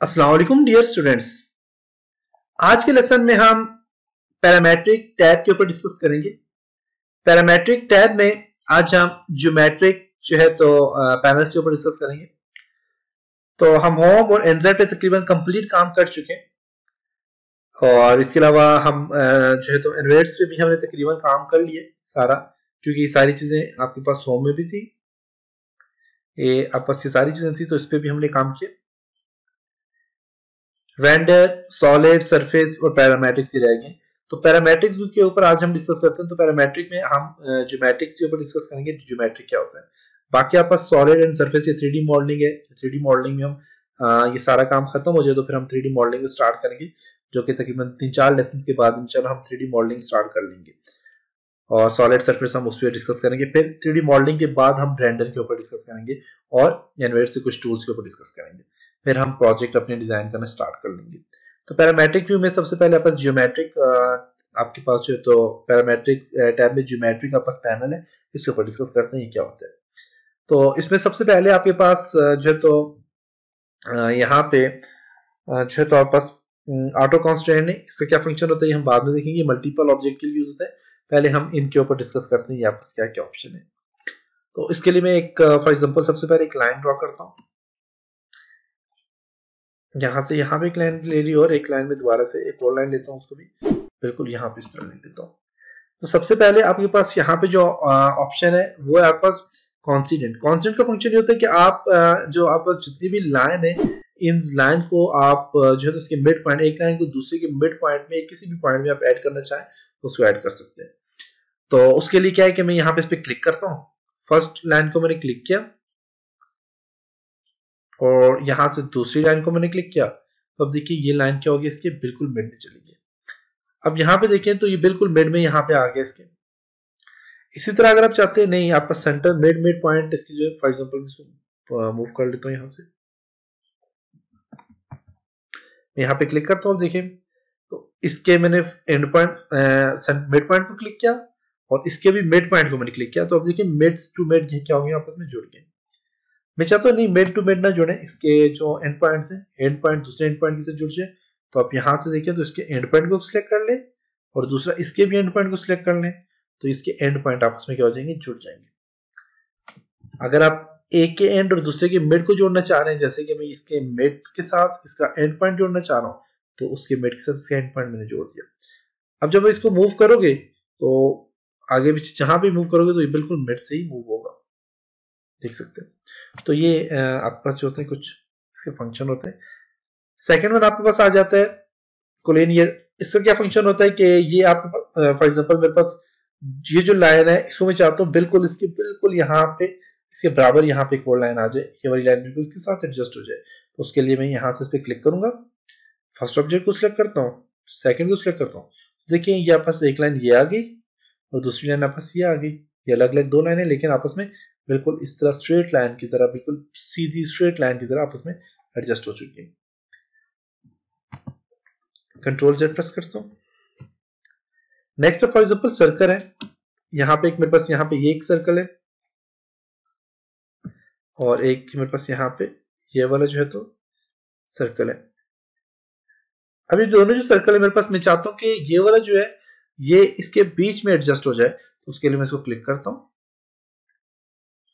वालेकुम dear students आज के लेसन में हम पैरामेट्रिक टैब के ऊपर डिस्कस करेंगे। पैरामेट्रिक टैब में आज हम ज्योमेट्रिक जो है तो पैनल्स के ऊपर डिस्कस करेंगे। तो हम होम और एनजेड पे तकरीबन कंप्लीट काम कर चुके हैं। और इसके अलावा हम जो है तो एनवेट्स पे भी हमने तकरीबन काम कर लिए सारा, क्योंकि ये सारी चीज़ें आपके पास होम में भी थी। ये आपके पास ये सारी चीज़ें थी तो इस पर भी हमने काम किया। रेंडर सॉलिड सरफेस और पैरामेट्रिक्स ही रहेंगे। तो पैरामेट्रिक्स के ऊपर आज हम डिस्कस करते हैं तो पैरामेट्रिक में हम ज्योमेट्रिक्स के ऊपर डिस्कस करेंगे ज्योमेट्रिक क्या होता है। बाकी आपके सॉलिड एंड सरफेस ये थ्री मॉडलिंग है थ्री मॉडलिंग में हम ये सारा काम खत्म हो जाए तो फिर हम थ्री मॉडलिंग स्टार्ट करेंगे, जो कि तकरीबन तीन चार लेसन के बाद इंशाल्लाह हम थ्री मॉडलिंग स्टार्ट कर लेंगे। और सॉलिड सरफेस हम उस पर डिस्कस करेंगे, फिर थ्री मॉडलिंग के बाद हम ब्रेंडर के ऊपर डिस्कस करेंगे और एनवेट से कुछ टूल्स के ऊपर डिस्कस करेंगे। फिर हम प्रोजेक्ट अपने डिज़ाइन करना स्टार्ट कर लेंगे। तो पैरामेट्रिक व्यू में सबसे पहले आपके जियोमेट्रिक आपके पास जो है तो पैरामेट्रिक टैब में जियोमेट्रिक आपके पास पैनल है, इसके ऊपर डिस्कस करते हैं ये क्या होता है। तो इसमें सबसे पहले आपके पास जो है तो यहाँ पे जो है तो आपके पास ऑटो कॉन्स्टेंट है, इसका क्या फ़ंक्शन होता है हम बाद में देखेंगे मल्टीपल ऑब्जेक्ट के लिए यूज़ होता है। पहले हम इनके ऊपर डिस्कस करते हैं यहाँ पास क्या क्या ऑप्शन है। तो इसके लिए मैं एक फॉर एग्जांपल सबसे पहले एक लाइन ड्रॉ करता हूँ। यहाँ से यहाँ पे एक लाइन ले ली और एक लाइन में दोबारा से एक और लाइन लेता हूँ उसको भी। बिल्कुल यहाँ पे इस तरह ले लेता हूँ। तो सबसे पहले आपके पास यहाँ पे जो ऑप्शन है, वो है आपके पास कॉन्सिडेंट कॉन्सिडेंट का फ़ंक्शन ये होता है कि आप जो आपके पास जितनी भी लाइन है, इन लाइन को आप जो है तो इसके मिड पॉइंट एक लाइन को दूसरे के मिड पॉइंट में, किसी भी पॉइंट में आप ऐड करना चाहें, उसको ऐड कर सकते हैं। तो उसके लिए क्या है कि मैं यहाँ पे इस पर क्लिक करता हूँ। फ़र्स्ट लाइन को मैंने क्लिक किया। और यहाँ से दूसरी लाइन को मैंने क्लिक किया तो अब देखिए ये लाइन क्या होगी, इसके बिल्कुल मिड में चली गई अब यहाँ पे देखें तो ये बिल्कुल मिड में, यहाँ पे आ गया इसके। इसी तरह अगर आप चाहते हैं, नहीं, आपका सेंटर मिड मिड पॉइंट इसकी जो फॉर एग्जांपल इसको मूव कर लेता हूँ यहाँ से। यहाँ पे क्लिक करता हूँ देखिए तो इसके मैंने एंड पॉइंट मिड पॉइंट को क्लिक किया और इसके भी मिड पॉइंट को मैंने क्लिक किया तो अब देखिए मिड टू मिड क्या होंगे आपस में जुड़ गए मैं चाहता हूँ नहीं मेड टू मेड ना जुड़े, इसके जो एंड पॉइंट है एंड पॉइंट दूसरे एंड पॉइंट से जुड़ जाए तो आप यहाँ से देखिए तो इसके एंड पॉइंट को सिलेक्ट कर ले और दूसरा इसके भी एंड पॉइंट को सिलेक्ट कर ले तो इसके एंड पॉइंट आपस में क्या हो जाएँगे, जुड़ जाएँगे। अगर आप एक के एंड और दूसरे के मिड को जोड़ना चाह रहे हैं, जैसे कि मैं इसके मिड के साथ इसका एंड पॉइंट जोड़ना चाह रहा हूँ तो उसके मिड के साथ इसका एंड पॉइंट मैंने जोड़ दिया। अब जब इसको मूव करोगे तो आगे पीछे जहाँ भी मूव करोगे तो ये बिल्कुल मिड से ही मूव होगा। देख सकते हैं। तो ये आपके पास जो होते हैं कुछ इसके फ़ंक्शन होते हैं। सेकेंड वन आपके पास आ जाता है कोलेनियर इसका क्या फ़ंक्शन होता है कि ये आप फॉर एग्जांपल मेरे पास ये जो लाइन है, इसको मैं चाहता हूँ बिल्कुल इसके, बिल्कुल यहाँ पे, इसके बराबर यहाँ पे एक और लाइन आ जाए, ये वाली लाइन बिल्कुल इसके साथ एडजस्ट हो जाए। तो उसके लिए मैं यहाँ से इस पर क्लिक करूँगा। फ़र्स्ट ऑब्जेक्ट को सिलेक्ट करता हूँ सेकंड को सिलेक्ट करता हूँ। देखिए ये आपस एक लाइन ये आ गई और दूसरी लाइन आपस ये आ गई। ये अलग अलग दो लाइन है, लेकिन आपस में बिल्कुल इस तरह स्ट्रेट लाइन की तरह, बिल्कुल सीधी स्ट्रेट लाइन की तरह आपस में एडजस्ट हो चुकी है। कंट्रोल जेड प्रेस करता हूँ। नेक्स्ट फॉर एग्जांपल सर्कल है। यहाँ पे एक मेरे पास यहाँ पे ये एक सर्कल है। और एक मेरे पास यहाँ पे ये वाला जो है तो सर्कल है। अभी दोनों जो सर्कल है मेरे पास, मैं चाहता हूँ कि ये वाला जो है, ये इसके बीच में एडजस्ट हो जाए तो उसके लिए मैं इसको क्लिक करता हूँ।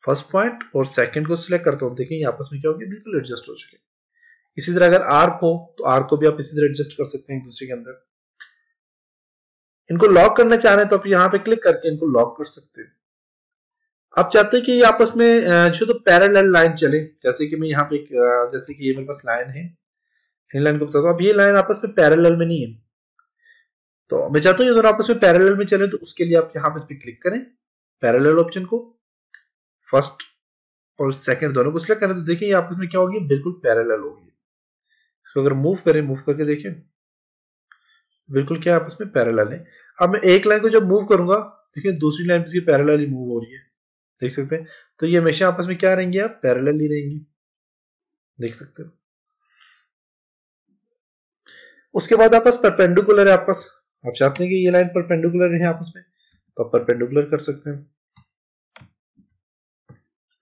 फ़र्स्ट पॉइंट और सेकंड को सिलेक्ट करता हूँ देखिए आपस में क्या होगी बिल्कुल एडजस्ट हो चुके इसी तरह अगर आर्क हो तो आर्क को भी आप इसी तरह एडजस्ट कर सकते हैं एक दूसरे के अंदर। इनको लॉक करना चाह रहे हैं तो आप यहाँ पे क्लिक करके इनको लॉक कर सकते हैं। आप चाहते हैं कि आपस में जो तो पैरेलल लाइन चले, जैसे कि मैं यहाँ पे जैसे कि ये मेरे पास लाइन है। इन लाइन को बताता हूँ। अब ये लाइन आपस में पैरेलल में नहीं है। तो मैं चाहता हूँ ये दोनों आपस में पैरेलल में चले तो उसके लिए आप यहाँ पे इस पर क्लिक करें। पैरेलल ऑप्शन को। फ़र्स्ट और सेकंड दोनों को सिलेक्ट करें तो देखिए आपस में क्या होगी? बिल्कुल पैरेलल होगी। तो अगर मूव करें मूव करके देखिए। बिल्कुल क्या आपस में पैरेलल है? अब मैं एक लाइन को जब मूव करूँगा, देखिए दूसरी लाइन इसकी पैरेलल ही मूव हो रही है। देख सकते हैं? तो ये हमेशा आपस में क्या रहेंगे आप? पैरेलल ही रहेंगी। देख सकते हो? उसके बाद आपस परपेंडिकुलर है आपस। आप चाहते हैं कि ये लाइन परपेंडिकुलर है आपस में तो आप परपेंडिकुलर कर सकते हैं।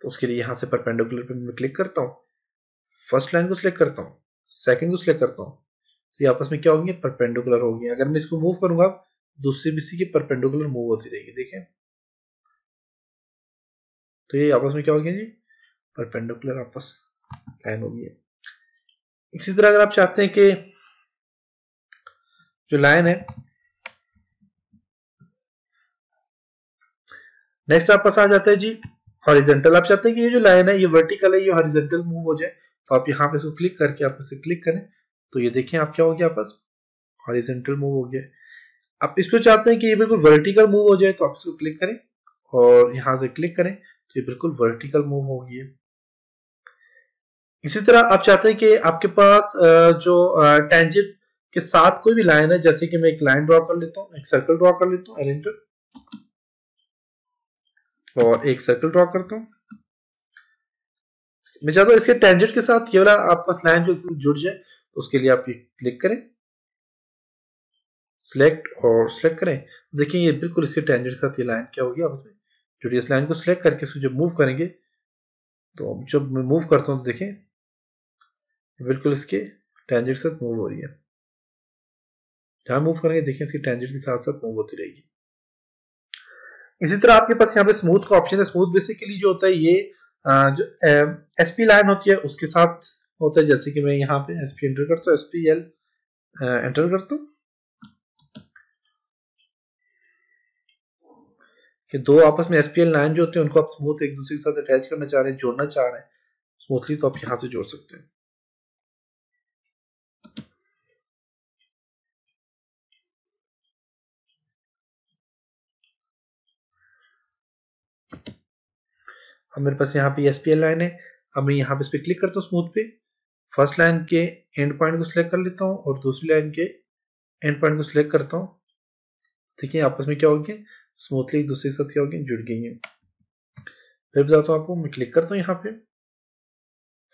तो उसके लिए यहाँ से परपेंडिकुलर पे मैं क्लिक करता हूँ। फ़र्स्ट लाइन को सिलेक्ट करता हूँ। सेकंड को सिलेक्ट करता हूँ। तो ये आपस में क्या होंगे? परपेंडिकुलर होगी अगर मैं इसको मूव करूँगा, दूसरी बीसी की परपेंडिकुलर मूव होती रहेगी। देखिए तो ये आपस में क्या हो गया जी? परपेंडिकुलर आपस लाइन होगी इसी तरह अगर आप चाहते हैं कि जो लाइन है नेक्स्ट आपस आ जाता है जी। हॉरिजेंटल आप चाहते हैं कि ये जो लाइन है, ये वर्टिकल है, ये हॉरिजेंटल मूव हो जाए तो आप यहाँ पे इसको क्लिक करके आप इसे क्लिक करें। तो ये देखें आप क्या हो गया, आपस हॉरिजेंटल मूव हो गया। आप इसको चाहते हैं कि ये बिल्कुल वर्टिकल मूव हो जाए तो आप इसको क्लिक करें और यहाँ से क्लिक करें तो ये बिल्कुल वर्टिकल मूव हो गई इसी तरह आप चाहते हैं कि आपके पास जो टेंजेंट के साथ कोई भी लाइन है, जैसे कि मैं एक लाइन ड्रॉ कर लेता हूँ, एक सर्कल ड्रॉ कर लेता हूँ एलेंटर और एक सर्कल ड्रॉ करता हूँ। मैं चाहता हूँ इसके टेंजेंट के साथ ये वाला आपका लाइन जो जुड़ जाए तो उसके लिए आप ये क्लिक करें। सिलेक्ट और सिलेक्ट करें। देखिए ये बिल्कुल इसके टेंजेंट के साथ ये लाइन क्या होगी आपस में? जुड़ी इस लाइन को सिलेक्ट करके उसको जब मूव करेंगे तो जब मैं मूव करता हूँ तो देखें। बिल्कुल इसके टेंजेंट के साथ मूव हो रही है। जहाँ मूव करेंगे, देखें इसके टेंजेंट के साथ साथ मूव होती रहेगी। इसी तरह आपके पास यहाँ पे स्मूथ का ऑप्शन है। स्मूथ बेसिकली जो होता है ये जो एसपी लाइन होती है, उसके साथ होता है जैसे कि मैं यहाँ पे एसपी एंटर करता हूँ एसपी एल एंटर करता हूँ। कि दो आपस में एसपीएल लाइन जो होते हैं, उनको आप स्मूथ एक दूसरे के साथ अटैच करना चाह रहे हैं, जोड़ना चाह रहे हैं स्मूथली तो आप यहाँ से जोड़ सकते हैं। अब मेरे पास यहाँ पे एसपीएल लाइन है। अब मैं यहाँ पे इस पर क्लिक करता हूँ स्मूथ पे। फ़र्स्ट लाइन के एंड पॉइंट को सिलेक्ट कर लेता हूँ और दूसरी लाइन के एंड पॉइंट को सिलेक्ट करता हूँ। देखिए, आपस में क्या हो गया? स्मूथली एक दूसरे के साथ क्या हो गया? जुड़ गई है। फिर बताता हूँ आपको, मैं क्लिक करता हूँ यहाँ पे।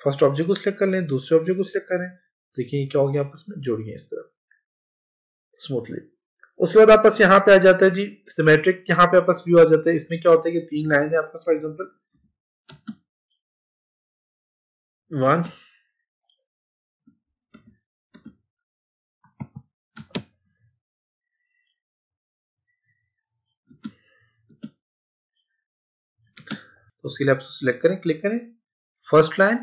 फ़र्स्ट ऑब्जेक्ट को सिलेक्ट कर लें, दूसरे ऑब्जेक्ट को सिलेक्ट करें। देखिए, क्या हो गया आपस में? जुड़ गए इस तरह स्मूथली उसके बाद आपस यहाँ पे आ जाता है जी सिमेट्रिक यहाँ पे आपस व्यू आ जाता है। इसमें क्या होता है कि तीन लाइन है आपस फॉर एग्ज़ाम्पल one. तो उसके लिए आप सिलेक्ट करें क्लिक करें। फ़र्स्ट लाइन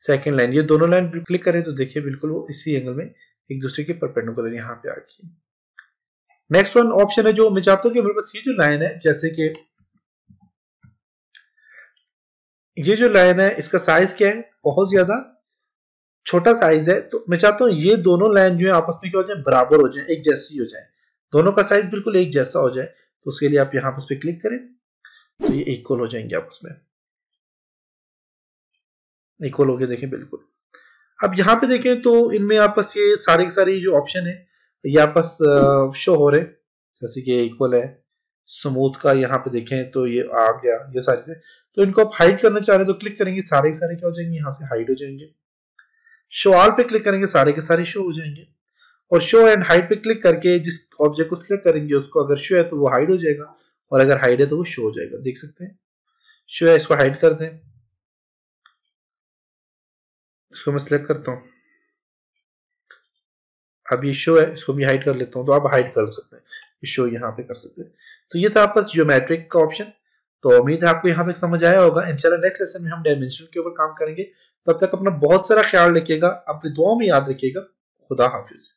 सेकंड लाइन ये दोनों लाइन क्लिक करें तो देखिए बिल्कुल वो इसी एंगल में एक दूसरे के परपेंडिकुलर यहाँ पे आ गई नेक्स्ट वन ऑप्शन है जो मैं चाहता हूँ कि मेरे पास ये जो लाइन है, जैसे कि ये जो लाइन है, इसका साइज़ क्या है? बहुत ज़्यादा छोटा साइज़ है। तो मैं चाहता हूँ ये दोनों लाइन जो है आपस में क्या हो जाए? बराबर हो जाए, एक जैसी हो जाए। दोनों का साइज़ बिल्कुल एक जैसा हो जाए। तो उसके लिए आप यहाँ पर क्लिक करें। तो ये इक्वल हो जाएँगे आपस में। इक्वल हो गए, देखें, बिल्कुल। अब यहाँ पे देखें तो इनमें आपस ये सारे के सारे जो ऑप्शन है, ये आपस शो हो रहे जैसे कि इक्वल है। स्मूथ का यहाँ पे देखें तो ये आ गया, ये सारी से। तो इनको आप हाइड करना चाह रहे हैं तो क्लिक करेंगे, सारे के सारे क्या हो जाएँगे? यहाँ से हाइड हो जाएँगे। शो ऑल पे क्लिक करेंगे, सारे के सारे शो हो जाएँगे। और शो एंड हाइड पे क्लिक करके जिस ऑब्जेक्ट को सिलेक्ट करेंगे, उसको अगर शो है तो वो हाइड हो जाएगा। और अगर हाइड है तो वो शो हो जाएगा। देख सकते हैं? शो है, इसको हाइड कर दें। इसको मैं सिलेक्ट करता हूँ। अब ये शो है, इसको भी हाइड कर लेता हूँ। तो आप हाइड कर सकते हैं। शो यहाँ पे कर सकते हैं। तो ये था आपस ज्योमेट्रिक का ऑप्शन तो उम्मीद है आपको यहाँ पे समझ आया होगा। इंशाल्लाह नेक्स्ट लेसन में हम डायमेंशन के ऊपर काम करेंगे। तब तक अपना बहुत सारा ख्याल रखिएगा, अपनी दुआओं में याद रखिएगा। खुदा हाफिज।